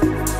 Bye.